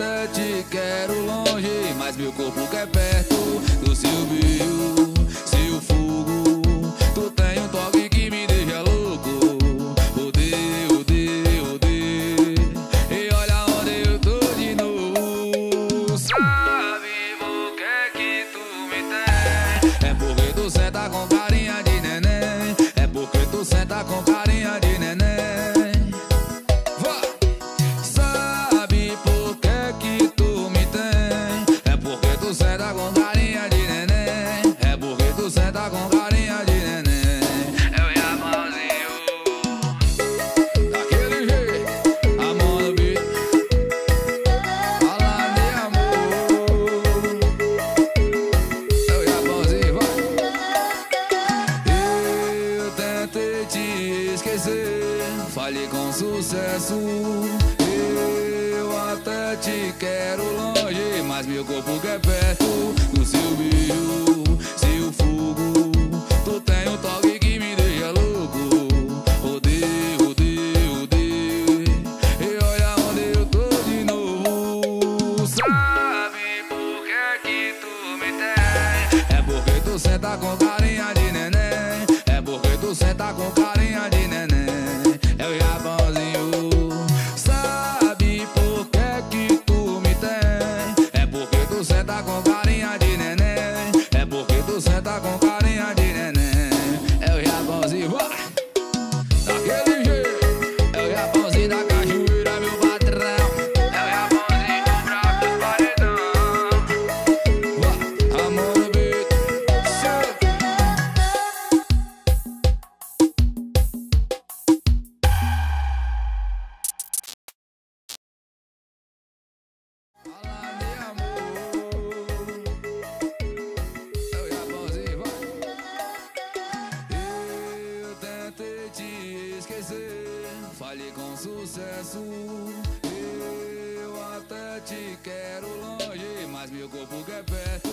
distante, quero longe, mas meu corpo quer perto do seu. com sucesso. Eu até te quero longe, mas meu corpo quer perto do seu beijo. Se fogo. tu tem um toque que me deixa louco. Oh, odeio, odeio, oh, odeio. Oh, e olha onde eu tô de novo. Sabe por que, que tu me tem? É porque tu senta com carinho. fale com sucesso. Eu até te quero longe, mas meu corpo quer perto.